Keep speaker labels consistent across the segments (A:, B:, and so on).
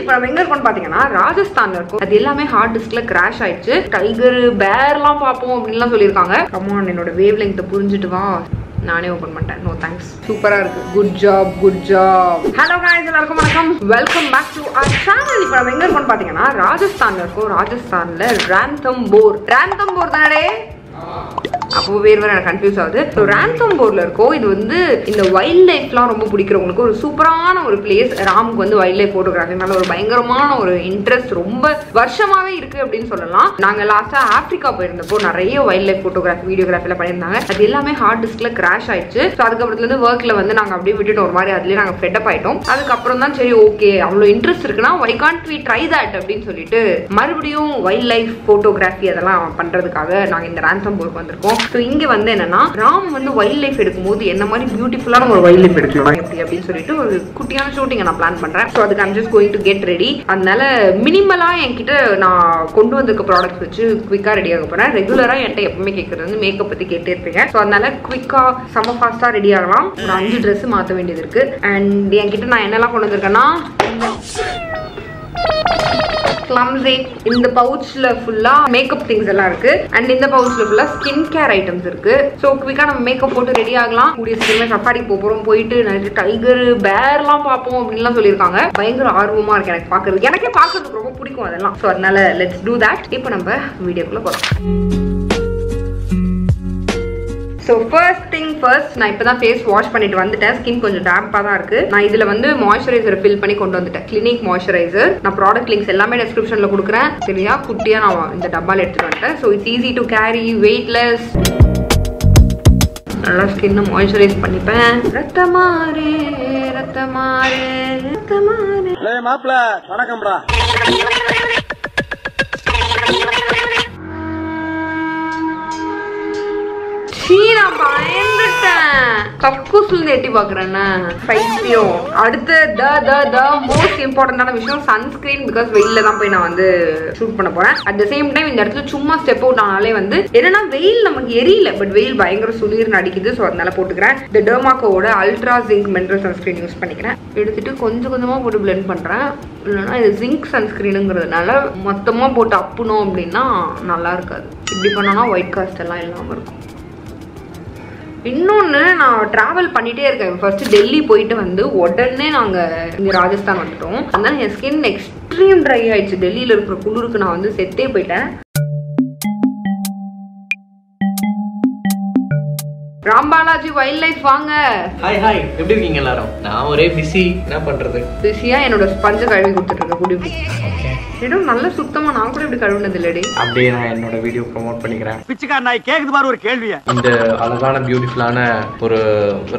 A: இப்போ நம்ம எங்க இருக்கோம்னு பாத்தீங்கன்னா ராஜஸ்தான்ல இருக்கும். அது எல்லாமே ஹார்ட் டிஸ்க்ல கிராஷ் ஆயிடுச்சு. டைகர் பேர்லாம் பார்ப்போம் அப்படின்லாம் சொல்லியிருக்காங்க. கமான் என்னோட வேவ் லெங்க் புரிஞ்சுட்டு வா. நானே ஓபன் பண்ணிட்டேன். நோ தேங்க்ஸ் சூப்பரா இருக்கு. Good job good job hello guys எல்லாருக்கும் வணக்கம். Welcome back to our channel இப்போ நம்ம எங்க இருக்கோம்னு பாத்தீங்கன்னா ராஜஸ்தான்ல இருக்கோம். ராஜஸ்தான்ல ராந்தம்போர் ராந்தம்போர் தானே அப்போ வேறு வேறு எனக்கு கன்ஃபியூஸ் ஆகுது. ஸோ ராந்தம்போர்ல இருக்கோம் இது வந்து இந்த வைல்ட் லைஃப்லாம் ரொம்ப பிடிக்கிறவங்களுக்கு ஒரு சூப்பரான ஒரு பிளேஸ் ராமுக்கு வந்து வைல்ட் லைஃப் ஃபோட்டோகிராஃபி மேலே ஒரு பயங்கரமான ஒரு இன்ட்ரெஸ்ட் ரொம்ப வருஷமாகவே இருக்குது அப்படின்னு சொல்லலாம். நாங்கள் லாஸ்ட்டாக ஆப்ரிக்கா போயிருந்தப்போ நிறைய வைல்ட் லைஃப் ஃபோட்டோகிராஃபி வீடியோகிராஃபில பண்ணியிருந்தாங்க. அது எல்லாமே ஹார்ட் டிஸ்கில் கிராஷ் ஆயிடுச்சு. ஸோ அதுக்கப்புறத்துலேருந்து ஒர்க்கில் வந்து நாங்கள் அப்படியே விட்டுட்டு ஒரு மாதிரி அதுலேயே நாங்கள் ஃபெட்டப் ஆகிட்டோம் அதுக்கப்புறம் தான் சரி ஓகே அவ்வளோ இன்ட்ரெஸ்ட் இருக்குன்னா why can't we try that அப்படின்னு சொல்லிட்டு மறுபடியும் வைல்ட் லைஃப் ஃபோட்டோகிராஃபி அதெல்லாம் பண்ணுறதுக்காக நாங்கள் இந்த ரேன்சம் ராந்தம்போர்க்கு வந்திருக்கோம். ஸோ இங்கே வந்து என்னன்னா ராம் வந்து வைல்ட் லைஃப் எடுக்கும்போது என்ன மாதிரி பியூட்டிஃபுல்லான ஒரு வைல்ட் லைஃப் எடுக்கலாம் எப்படி அப்படின்னு சொல்லிட்டு ஒரு குட்டியான ஷூட்டிங்கை நான் பிளான் பண்ணுறேன் ஸோ அதுக்கு I'm just going to get ready அதனால மினிமலாக என்கிட்ட நான் கொண்டு வந்திருக்க ப்ராடக்ட்ஸ் வச்சு குவிக்காக ரெடி ஆக போகிறேன் ரெகுலராக என்கிட்ட எப்பவுமே கேட்கறது வந்து மேக்கப் பற்றி கேட்டே இருப்பீங்க. ஸோ அதனால குவிக்காக செம ஃபாஸ்ட்டாக ரெடி ஆகலாம். ஒரு அஞ்சு ட்ரெஸ் மாற்ற வேண்டியது இருக்குது அண்ட் என்கிட்ட நான் என்னெல்லாம் கொண்டு வந்திருக்கேன்னா கிளம்ஸி இந்த பவுச்ல ஃபுல்லா மேக்கப் திங்ஸ் எல்லாம் இருக்கு. அண்ட் இந்த பவுச்ல ஃபுல்லா ஸ்கின் கேர் ஐட்டம்ஸ் இருக்கு. ஸோ குவிக்கா நம்ம மேக்கப் போட்டு ரெடி ஆகலாம். கூடிய சீக்கிரமே சஃபாரிக்கு போறோம். போயிட்டு நிறைய டைகர் பேர்லாம் பார்ப்போம் அப்படின்லாம் சொல்லியிருக்காங்க. பயங்கர ஆர்வமா இருக்கு எனக்கு பார்க்கறதுக்கு. எனக்கே பாக்குறதுக்கு ரொம்ப பிடிக்கும் அதெல்லாம். ஸோ அதனால லெட்ஸ் டூ தட் இப்போ நம்ம வீடியோக்குள்ள போகலாம் ஸோ ஃபர்ஸ்ட் திங் ஃபர்ஸ்ட் நான் இப்போ தான் ஃபேஸ் வாஷ் பண்ணிட்டு வந்துட்டேன். ஸ்கின் கொஞ்சம் டேம்பாக தான் இருக்கு. நான் இதில் வந்து மாய்ஸ்சரைசர் ஃபில் பண்ணி கொண்டு வந்துட்டேன். கிளினிக் மாய்ஸ்சரைசர் நான் ப்ராடக்ட் லிங்க்ஸ் எல்லாமே டிஸ்கிரிப்ஷனில் கொடுக்குறேன். சரியா? குட்டியாக நான் இந்த டப்பால் எடுத்துகிட்டு வந்துட்டேன். So it's easy to carry weightless நல்லா ஸ்கின்னை மாய்ஸ்சரைஸ் பண்ணிப்பேன். ரத்தமாரே ரத்தமாரே ரத்தமாரே
B: மாப்பிள்ள வணக்கம்டா.
A: சீ, நான் பயந்துட்டேன். கக்கூசுல இருந்து எட்டி பாக்குறேன்னு. பைத்தியம் அடுத்து த த த மோஸ்ட் இம்பார்ட்டன்டான விஷயம் சன்ஸ்கிரீன் பிகாஸ் வெயில்ல தான் போய் நான் வந்து ஷூட் பண்ண போறேன். அட் த சேம் டைம் இந்த இடத்துல சும்மா ஸ்டெப் அவுட் ஆனாலே வந்து என்னன்னா வெயில் நமக்கு எரியல பட் வெயில் பயங்கர சுளீர்னு அடிக்குது ஸோ அதனால போட்டுக்கிறேன். இந்த டெர்மாக்கோட ultra zinc mineral sunscreen use பண்ணிக்கிறேன். எடுத்துட்டு கொஞ்சம் கொஞ்சமா போட்டு பிளெண்ட் பண்றேன். இல்லைன்னா இது ஜிங்க் சன்ஸ்கிரீனுங்கிறதுனால மொத்தமாக போட்டு அப்புனோம் அப்படின்னா நல்லா இருக்காது. இப்படி பண்ணோம்னா ஒயிட் காஸ்ட் எல்லாம் இல்லாம இருக்கும். இன்னொன்று நான் ட்ராவல் பண்ணிட்டே இருக்கேன். ஃபர்ஸ்ட் டெல்லி போயிட்டு வந்து உடனே நாங்கள் இங்கே ராஜஸ்தான் வந்துட்டோம். அதனால என் ஸ்கின் எக்ஸ்ட்ரீம் ட்ரை ஆயிடுச்சு. டெல்லியில் இருக்கிற குளிருக்கு நான் வந்து செத்தே போயிட்டேன். ராம்பாலாஜி வைல்ட் லைஃப் வாங்க.
C: ஹாய் ஹாய் எப்படி இருக்கீங்க எல்லாரும்? நான் ஒரே பிஸி என்ன பண்றது?
A: பிஸியா என்னோட ஸ்பஞ்ச கழுவி கொடுத்துட்டு இருக்க குடி குடி. இடம் நல்ல சுத்தமா நான் கூட இப்படி கழுவுனது இல்லடி
C: அப்படியே நான் என்னோட வீடியோ ப்ரோமோட் பண்ணிக்கிறேன்.
B: பிச்சைக்கார நாய் கேக்குது பாரு ஒரு கேள்விய.
C: இந்த அழகான பியூட்டிஃபுல்லான ஒரு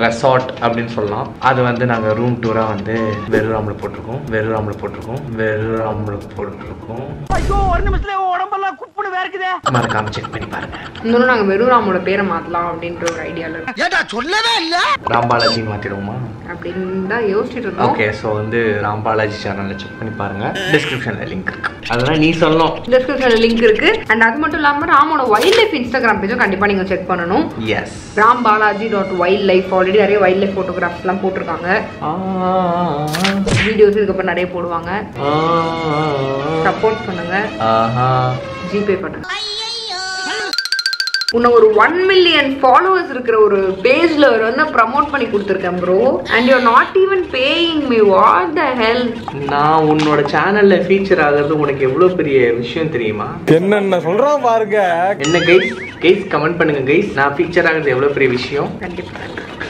C: ரெசார்ட் அப்படின்னு சொல்லலாம். அது வந்து நாங்கள் ரூம் டூராக வந்து வெறுராமில் போட்டிருக்கோம். வெறுராமில் போட்டிருக்கோம். வெறுராமில் போட்டிருக்கோம்.
B: ஐயோ ஒரு நிமிஷத்துல உடம்பெல்லாம் குப்புன்னு வேர்க்குதே.
C: மறக்காம செக் பண்ணி பாருங்க.
A: இன்னொன்று நாங்கள் வெறும் ராமோட பேரை மாற்றலாம் அப்படின்ற ஒரு ஐடியாவில் இருக்கோம்.
B: ஏடா சொல்லவே இல்ல?
C: ராம்பாலாஜின்னு மாற்றிடுவோமா
A: அப்படின்னு தான் யோசிச்சுட்டு இருந்தோம்.
C: ஓகே ஸோ வந்து ராம்பாலாஜி சேனலில் செக் பண்ணி பாருங்க. டிஸ்கிரிப்ஷனில் லிங்க் அதெல்லாம் நீ சொல்லணும்.
A: டிஸ்கிரிப்ஷனில் லிங்க் இருக்கு. அண்ட் அது மட்டும் இல்லாமல் ராமோட வைல்ட் லைஃப் இன்ஸ்டாகிராம் பேஜும் கண்டிப்பாக நீங்கள் செக் பண்ணணும்.
C: S
A: Ram Balaji dot wild life already நிறைய வைல்ட் லைஃப் ஃபோட்டோகிராஃப்ஸ்லாம் போட்டிருக்காங்க வீடியோஸ் இதுக்கப்புறம் நிறைய போடுவாங்க. சப்போர்ட் பண்ணுங்க. ஜிபே பண்ணுங்க. உன்னை ஒரு ஒன் மில்லியன் ஃபாலோவர்ஸ் இருக்கிற ஒரு பேஜ்ல வந்து ப்ரமோட் பண்ணி கொடுத்துருக்கேன் bro and you not even paying me what the hell
C: நான் உன்னோட சேனல்ல ஃபீச்சர் ஆகிறது உனக்கு எவ்வளவு பெரிய விஷயம் தெரியுமா?
B: என்னென்ன சொல்றான் பாருங்க.
C: என்ன கைஸ் கைஸ் கமெண்ட் பண்ணுங்க கைஸ் நான் ஃபீச்சர் ஆகிறது எவ்வளவு பெரிய விஷயம்?
A: கண்டிப்பா.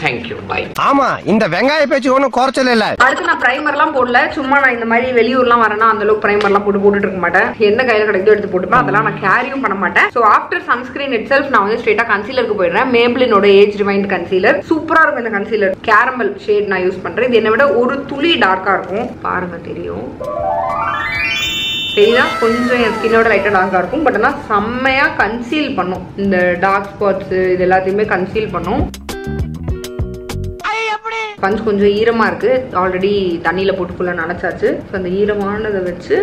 C: தேங்க்யூ பை
D: ஆமா இந்த வெங்காய பேச்சு ஒன்றும் குறைச்சல இல்ல.
A: அடுத்து நான் பிரைமர்லாம் போடல. சும்மா நான் இந்த மாதிரி வெளியூர்லாம் வரேன்னா அந்த அளவுக்கு பிரைமர்லாம் போட்டு போட்டுட்டு இருக்க மாட்டேன். என்ன கையில கிடைக்குதோ எடுத்து போட்டுப்பேன். அதெல்லாம் நான் கேரியும் பண்ண மாட்டேன். So after sunscreen itself நான் வந்து ஸ்ட்ரெயிட்டா கன்சீலருக்கு போயிடுறேன். மேபிளினோட ஏஜ் ரிமைண்ட் கன்சீலர் சூப்பரா இருக்கும் இந்த கன்சீலர் கேரமல் ஷேட் நான் யூஸ் பண்றேன். இது என்னை விட ஒரு துளி டார்க்கா இருக்கும். பாருங்க தெரியும். தெரியுதா? கொஞ்சம் என் ஸ்கின்னோட லைட்டாக டார்க்காக இருக்கும். பட் ஆனால் செம்மையாக கன்சீல் பண்ணும். இந்த டார்க் ஸ்பாட்ஸ் இது எல்லாத்தையுமே கன்சீல் பண்ணும். பஞ்ச் கொஞ்சம் ஈரமா இருக்கு. ஆல்ரெடி தண்ணியில போட்டு ஃபுல்லா நனைச்சாச்சு. ஸோ அந்த ஈரமானதை வச்சு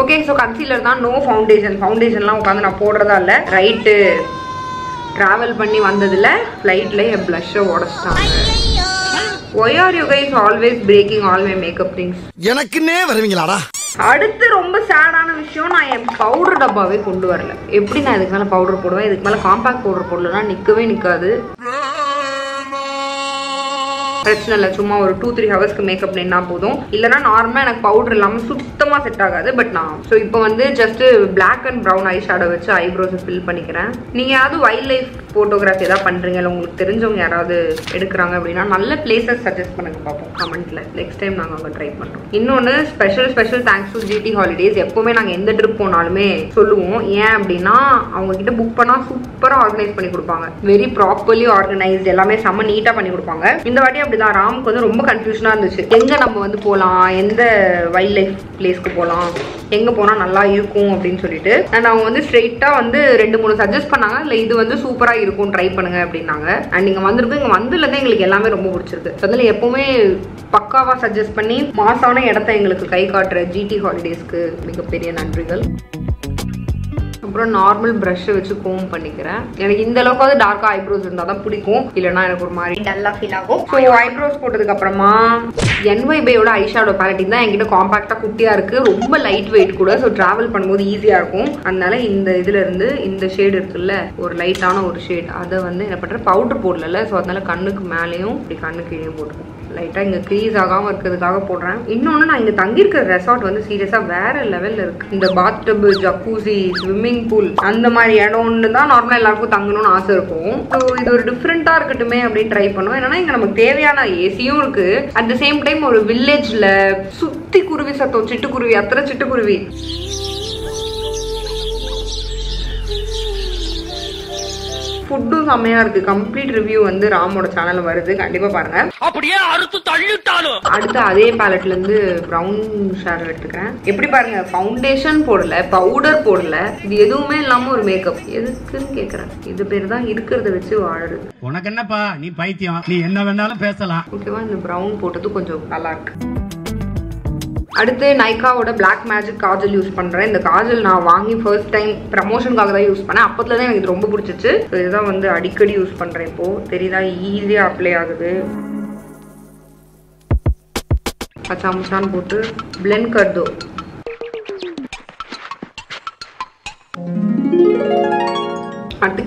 A: ஓகே ஸோ கன்சீலர் தான் நோ ஃபவுண்டேஷன் ஃபவுண்டேஷன்லாம் உட்காந்து நான் போடுறதா இல்லை. ரைட்டு ட்ராவல் பண்ணி வந்ததுல ஃப்ளைட்டில் என் ப்ளஷ்ஷை உடச்சிட்டாங்க why are you guys always breaking all my makeup things
B: எனக்குன்னே வருவீங்களாடா?
A: அடுத்து ரொம்ப சேடான விஷயம் நான் என் பவுடர் டப்பாவே கொண்டு வரல. எப்படி நான் இதுக்கு மேலே பவுடர் போடுவேன்? இதுக்கு மேலே காம்பாக்ட் பவுடர் போடலன்னா நிற்கவே நிற்காது பிரச்சனை இல்லை சும்மா ஒரு டூ த்ரீ ஹவர்ஸ்க்கு மேக்கப் நின்னா போதும். இல்லைனா நார்மலாக எனக்கு பவுடர் இல்லாமல் சுத்தமாக செட் ஆகாது பட் நான் ஸோ இப்போ வந்து just black and brown eye shadow வச்சு ஐப்ரோஸை ஃபில் பண்ணிக்கிறேன். நீங்கள் யாராவது வைல்ட் லைஃப் ஃபோட்டோகிராஃபி ஏதாவது பண்ணுறீங்க இல்லை உங்களுக்கு தெரிஞ்சவங்க யாராவது எடுக்கிறாங்க அப்படின்னா நல்ல பிளேசஸ் சஜஸ்ட் பண்ணுங்க பார்ப்போம் கமெண்ட்ல நெக்ஸ்ட் டைம் நாங்கள் அங்கே ட்ரை பண்ணுறோம் இன்னொன்று special special thanks to GT holidays எப்போவுமே நாங்கள் எந்த ட்ரிப் போனாலுமே சொல்லுவோம். ஏன் அப்படின்னா அவங்க கிட்ட புக் பண்ணால் சூப்பராக ஆர்கனைஸ் பண்ணி கொடுப்பாங்க. வெரி ப்ராப்பர்லி ஆர்கனைஸ்ட் எல்லாமே செம்ம நீட்டாக பண்ணி கொடுப்பாங்க. இந்த வாட்டி அப்படிதான். ராமுக்கு வந்து ரொம்ப கன்ஃபியூஷனாக இருந்துச்சு. எங்கே நம்ம வந்து போகலாம் எந்த வைல்ட் லைஃப் பிளேஸ்க்கு போகலாம் எங்கே போனால் நல்லா இருக்கும் அப்படின்னு சொல்லிட்டு. அண்ட் அவங்க வந்து ஸ்ட்ரெயிட்டாக வந்து ரெண்டு மூணு சஜஸ்ட் பண்ணாங்க. இல்லை இது வந்து சூப்பராக இருக்கும் ட்ரை பண்ணுங்க அப்படின்னாங்க. அண்ட் நீங்கள் வந்திருக்கும் இங்கே வந்ததுலேருந்து எங்களுக்கு எல்லாமே ரொம்ப பிடிச்சிருக்கு. அதில் எப்போவுமே பக்காவாக சஜஸ்ட் பண்ணி மாசான இடத்த எங்களுக்கு கை காட்டுற ஜிடி ஹாலிடேஸ்க்கு மிகப்பெரிய நன்றிகள். அப்புறம் நார்மல் ப்ரஷ்ஷை வச்சு கோம் பண்ணிக்கிறேன். எனக்கு இந்த அளவுக்காவது டார்க்காக ஐப்ரோஸ் இருந்தால் தான் பிடிக்கும். இல்லைன்னா எனக்கு ஒரு மாதிரி டல்லாக ஃபீல் ஆகும். ஸோ ஐப்ரோஸ் போட்டதுக்கு அப்புறமா என்ஒய்பேயோட ஐஷாடோ பேலட்டிங் தான் என்கிட்ட காம்பாக்டாக குட்டியாக இருக்குது ரொம்ப லைட் வெயிட் கூட ஸோ ட்ராவல் பண்ணும்போது ஈஸியாக இருக்கும். அதனால இந்த இதுல இருந்து இந்த ஷேடு இருக்குல்ல ஒரு லைட்டான ஒரு ஷேட் அதை வந்து என்ன பண்ணுறேன் பவுடர் போடல ஸோ அதனால கண்ணுக்கு மேலேயும் இப்படி கண்ணு கீழே போட்டுக்கும் லைட்டாக இங்கே க்ரீஸ் ஆகாமல் இருக்கிறதுக்காக போடுறேன். இன்னொன்று நான் இங்கே தங்கியிருக்கிற ரெசார்ட் வந்து சீரியஸாக வேற லெவலில் இருக்குது இந்த bath tub jacuzzi swimming pool அந்த மாதிரி இடம்னு தான் நார்மலாக எல்லாருக்கும் தங்கணும்னு ஆசை இருக்கும். ஸோ இது ஒரு டிஃப்ரெண்ட்டாக இருக்கட்டுமே அப்படின்னு ட்ரை பண்ணுவோம் என்னன்னா இங்கே நமக்கு தேவையான ஏசியும் இருக்குது அட் த சேம் டைம் ஒரு வில்லேஜில் சுற்றி குருவி சத்தம் சிட்டுக்குருவி அத்தனை சிட்டுக்குருவி. ஃபுட்டும் செம்மையா இருக்கு. கம்ப்ளீட் ரிவ்யூ வந்து ராமோட சேனல்ல வருது. கண்டிப்பா பாருங்க.
B: அப்படியே அறுத்து தள்ளிட்டாலும்.
A: அடுத்து அதே பேலட்ல இருந்து ப்ரௌன் ஷேடோ எடுத்துக்கிறேன். எப்படி பாருங்க ஃபவுண்டேஷன் போடல பவுடர் போடல. இது எதுவுமே இல்லாம ஒரு மேக்கப் எதுக்குன்னு கேக்குறேன். இது பேர் தான் இருக்கிறத வச்சு வாழுது
E: உனக்கு என்னப்பா? நீ பைத்தியம். நீ என்ன வேணாலும் பேசலாம்.
A: ஓகேவா இந்த ப்ரௌன் போட்டது கொஞ்சம் நல்லா இருக்கு. அடுத்து நைக்காவோட பிளாக் மேஜிக் காஜல் யூஸ் பண்றேன். இந்த காஜல் நான் வாங்கி ஃபர்ஸ்ட் டைம் ப்ரமோஷனுக்காக தான் யூஸ் பண்ணேன். அப்பத்துல தான் எனக்கு இது ரொம்ப பிடிச்சிச்சு. இதுதான் வந்து அடிக்கடி யூஸ் பண்றேன் இப்போ. தெரியுதா? ஈஸியா அப்ளை ஆகுது. அச்சா முச்சான்னு போட்டு பிளெண்ட் கர்தோ.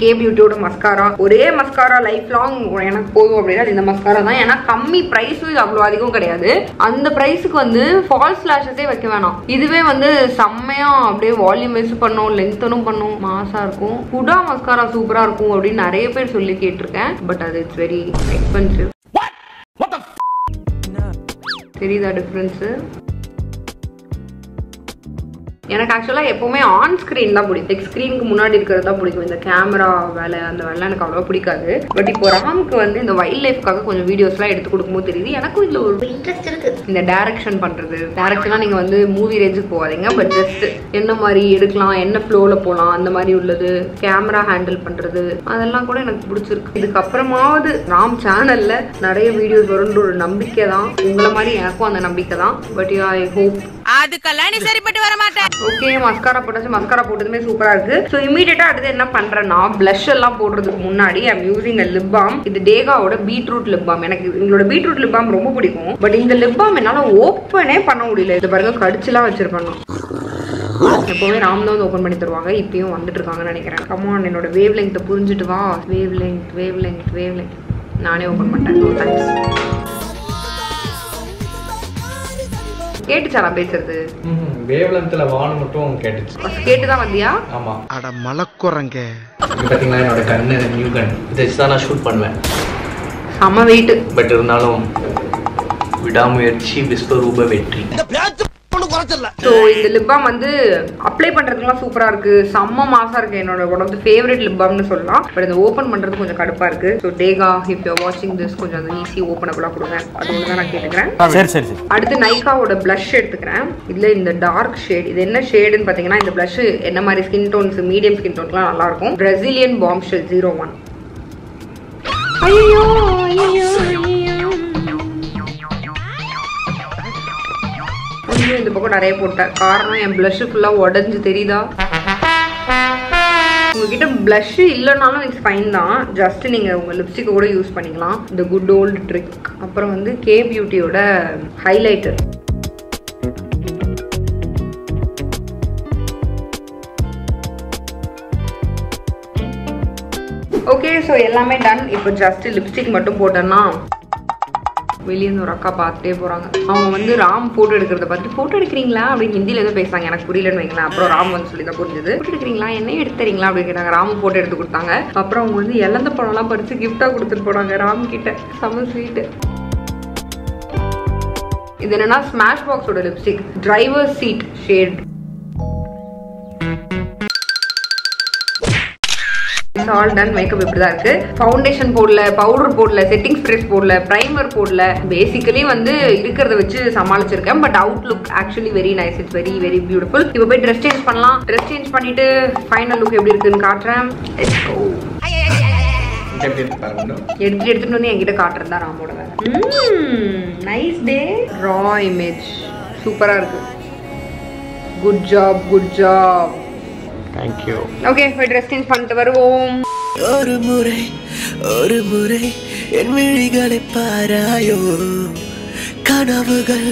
A: கே பியூட்டியோட மஸ்காரா ஒரே மஸ்காரா லைஃப் லாங் எனக்கு போதும் அப்படின்னா அது இந்த மஸ்காரா தான். ஏன்னா கம்மி ப்ரைஸும் இது அவ்வளோ அதிகம் கிடையாது. அந்த ப்ரைஸுக்கு வந்து ஃபால்ஸ் லாஷஸே வைக்க வேணாம். இதுவே வந்து செம்மையா அப்படியே வால்யூம் வைஸ் பண்ணும் லென்த்தனும் பண்ணும் மாசா இருக்கும். குடா மஸ்காரா சூப்பரா இருக்கும் அப்படின்னு நிறைய பேர் சொல்லி கேட்டிருக்கேன். பட் அது இட்ஸ் வெரி எக்ஸ்பென்சிவ் தெரியுதா டிஃப்ரென்ஸு எனக்கு ஆக்சுவலாக எப்போவுமே ஆன் ஸ்க்ரீன் தான் பிடிக்கும். லைக் ஸ்க்ரீனுக்கு முன்னாடி இருக்கிறது தான் பிடிக்கும். இந்த கேமரா வேலை அந்த வேலை எனக்கு அவ்வளோ பிடிக்காது. பட் இப்போ ராமுக்கு வந்து இந்த வைல்ட் லைஃப்காக கொஞ்சம் வீடியோஸ்லாம் எடுத்து கொடுக்கும்போது தெரியுது. எனக்கும் இதில் ஒரு இன்ட்ரெஸ்ட் இருக்கு. இந்த டேரக்ஷன் பண்ணுறது டேரக்ஷனாக நீங்கள் வந்து மூவி ரேஞ்சுக்கு போகாதீங்க. பட் ஜஸ்ட் என்ன மாதிரி எடுக்கலாம் என்ன ஃப்ளோவில் போகலாம் அந்த மாதிரி உள்ளது கேமரா ஹேண்டில் பண்ணுறது அதெல்லாம் கூட எனக்கு பிடிச்சிருக்கு. இதுக்கப்புறமாவது ராம் சேனலில் நிறைய வீடியோஸ் வரும்ன்ற ஒரு நம்பிக்கை தான் உங்களை மாதிரி எனக்கும் அந்த நம்பிக்கை தான் பட் ஐ ஹோப்
F: அதுக்கெல்லாம் நீ சரிப்பட்டு வர மாட்டேன்
A: ஓகே மஸ்காரா போட்டாச்சு மஸ்காரா போட்டதுமே சூப்பரா இருக்கு. ஸோ இமீடியட்டா அடுத்து என்ன பண்றேன்னா பிளஷ் எல்லாம் போடுறதுக்கு முன்னாடி ஐம் யூசிங் லிப் பாம் இது டேகாவோட பீட்ரூட் லிப் பாம் எனக்கு எங்களோட பீட்ரூட் லிப் பாம் ரொம்ப பிடிக்கும். பட் இந்த லிப் பாம் என்னால ஓப்பனே பண்ண முடியல. இது பாருங்க கடிச்சுலாம் வச்சிருப்பேன் நான். எப்பவுமே ராம் தான் வந்து ஓப்பன் பண்ணி தருவாங்க. இப்பயும் வந்துட்டு இருக்காங்கன்னு நினைக்கிறேன். கமான் என்னோட வேவ் லெங்க்த்தை புரிஞ்சுட்டு வா. Wave length wave length wave length நானே ஓப்பன் பண்ணிட்டேன். தேங்க்ஸ் கேட்டுச்சா நான் பேசுறது?
C: வேவ் லென்த்தில் வானம் மட்டும் கேட்டுச்சு.
A: கேட்டுதான் வந்தியா?
C: ஆமா.
B: அட மலக்குறங்க
C: பாத்தீங்களா என்னோட கண்ணு நியூ கன் இதை தான் நான் ஷூட் பண்ணுவேன்.
A: செம வெயிட்
C: பட் இருந்தாலும் விடாமுயற்சி விஸ்வரூப வெற்றி.
A: ஸோ இந்த லிப் பாம் வந்து அப்ளை பண்றதுக்குலாம் சூப்பரா இருக்கு. செம்ம மாசா இருக்கு. என்னோட த ஃபேவரட் லிப் பாம்னு சொல்லலாம். பட் இந்த ஓப்பன் பண்றது கொஞ்சம் கடுப்பா இருக்கு. ஸோ டேகா இஃப் யூ வாட்சிங் திஸ் கொஞ்சம் அந்த ஈஸி ஓப்பனபிளா கொடுங்க. அது ஒன்று தான் நான் கேட்டுக்கிறேன்.
E: சரி சரி சரி.
A: அடுத்து நைக்காவோட blush எடுத்துக்கிறேன். இதுல இந்த டார்க் ஷேட் இது என்ன ஷேடுன்னு பார்த்தீங்கன்னா இந்த blush என்ன மாதிரி ஸ்கின் டோன்ஸ் மீடியம் ஸ்கின் டோன்ஸ்லாம் நல்லா இருக்கும். பிரசிலியன் பாம்ஷெல் ஜீரோ ஒன் ஐயோ ஐயோ கொஞ்சம் இந்த பக்கம் நிறைய போட்டேன். காரணம் என் blush ஃபுல்லாக உடஞ்சு தெரியுதா? உங்ககிட்ட ப்ளஷ் இல்லைனாலும் இட்ஸ் ஃபைன் தான். ஜஸ்ட் நீங்கள் உங்கள் லிப்ஸ்டிக்கை கூட யூஸ் பண்ணிக்கலாம். இந்த குட் ஓல்டு ட்ரிக் அப்புறம் வந்து கே பியூட்டியோட ஹைலைட்டர் ஓகே ஸோ எல்லாமே டன் இப்போ ஜஸ்ட் லிப்ஸ்டிக் மட்டும் போட்டேன்னா வெளியே இருந்து ஒரு அக்கா பார்த்துட்டே போகிறாங்க அவங்க வந்து ராம் ஃபோட்டோ எடுக்கிறத பார்த்து ஃபோட்டோ எடுக்கிறீங்களா? அப்படின்னு ஹிந்தியில் எதுவும் பேசுறாங்க. எனக்கு புரியலன்னு வைங்களேன். அப்புறம் ராம் வந்து சொல்லி தான் புரிஞ்சது. ஃபோட்டோ எடுக்கிறீங்களா? என்ன எடுத்துறீங்களா அப்படின்னு கேட்டாங்க. ராம் ஃபோட்டோ எடுத்து கொடுத்தாங்க. அப்புறம் அவங்க வந்து இழந்த பழம்லாம் பறித்து கிஃப்டாக கொடுத்துட்டு போனாங்க ராம் கிட்ட. செம ஸ்வீட்டு இது என்னன்னா ஸ்மாஷ் பாக்ஸோட lipstick driver seat shade all done makeup இப்படி தான் இருக்கு. ஃபவுண்டேஷன் போடல பவுடர் போடல செட்டிங் ஸ்ப்ரேஸ் போடல ப்ரைமர் போடல. பேசிக்கலி வந்து இருக்கிறத வச்சு சமாளிச்சிருக்கேன். But out look actually very nice it's very very beautiful இப்போ போய் ட்ரெஸ் சேஞ்ச் பண்ணலாம். ட்ரெஸ் சேஞ்ச் பண்ணிட்டு ஃபைனல் லுக் எப்படி இருக்குன்னு காட்டுறேன். Let's எடுத்துட்டு எடுத்துட்டு வந்து என்கிட்ட காட்டுறது தான் நான் போடுவேன் நைஸ் டே ரா இமேஜ் சூப்பராக இருக்குது good job good job
C: thank you
A: okay போய் ட்ரெஸ் சேஞ்ச் பண்ணிட்டு வருவோம்.
G: ஒரு முறை ஒரு முறை என் விழிகளை பாராயோ? கனவுகள்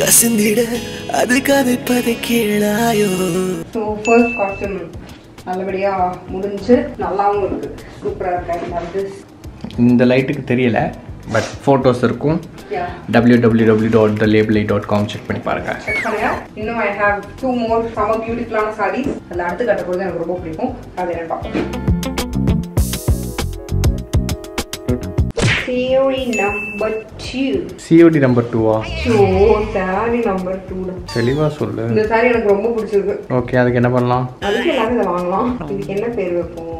G: கசிந்திட அது கதைப்பதை கேளாயோ?
A: ஸோ ஃபர்ஸ்ட் காஸ்டியூம் நல்லபடியா முடிஞ்சு நல்லாவும் இருக்கு. சூப்பரா இருக்கு
C: இந்த லைட்டுக்கு தெரியல. பட் ஃபோட்டோஸ் இருக்கும் W W W dot the லேபிளை dot com check பண்ணி பாருங்க
A: இன்னும் ஐ ஹேவ் டூ மோர் செம பியூட்டிஃபுல்லான சாரீஸ் அதில் அடுத்து கட்ட போகிறது எனக்கு ரொம்ப பிடிக்கும். அது என்ன பார்ப்போம். Number two.
C: சிஓடி நம்பர் டூவா
A: சாரி நம்பர் டூ
C: தெளிவாக சொல்லு.
A: இந்த சாரி எனக்கு ரொம்ப பிடிச்சிருக்கு.
C: ஓகே அதுக்கு என்ன பண்ணலாம்?
A: அதுக்கு எல்லாரும் இதை வாங்கலாம். இதுக்கு என்ன பேர் வைப்போம்?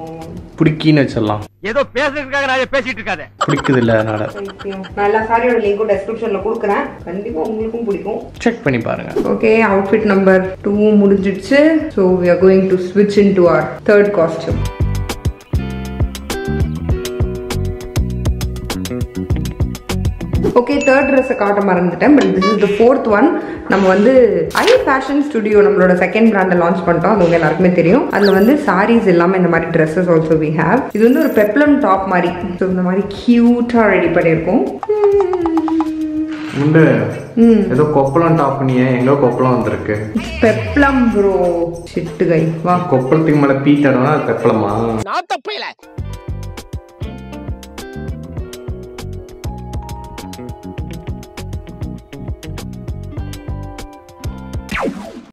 C: பிடிக்கின்னு வச்சிடலாம்.
E: ஏதோ பேசுறதுக்காக நான் பேசிட்டு இருக்காத.
C: பிடிக்குது இல்லை அதனால.
A: நான் எல்லா சாரியோட லிங்க்கும் டெஸ்கிரிப்ஷன்ல கொடுக்குறேன். கண்டிப்பா உங்களுக்கும் பிடிக்கும்.
C: செக் பண்ணி பாருங்க.
A: ஓகே அவுட்ஃபிட் நம்பர் டூ முடிஞ்சிடுச்சு. So we are going to ஸ்விட்ச் in to our third costume third ட்ரெஸ்ஸை காட்ட மறந்துட்டேன் but this is the fourth one நம்ம வந்து ஐ ஃபேஷன் ஸ்டுடியோ நம்மளோட செகண்ட் பிராண்டை லான்ச் பண்ணிட்டோம். அது உங்க எல்லாருக்குமே தெரியும். அதில் வந்து சாரீஸ் எல்லாமே இந்த மாதிரி ட்ரெஸ்ஸஸ் ஆல்சோ வி ஹேவ் இது வந்து ஒரு பெப்ளம் டாப் மாதிரி. ஸோ இந்த மாதிரி க்யூட்டாக ரெடி பண்ணியிருக்கோம்.
C: உண்டு. ஏதோ கொப்பளம் டாப் பண்ணியே எங்க கொப்பளம் வந்திருக்கு.
A: பெப்ளம் ப்ரோ சிட்டு கை வா.
C: கொப்பளத்துக்கு மேல பீ தடவை அது பெப்பளமா
B: நான் தப்பையில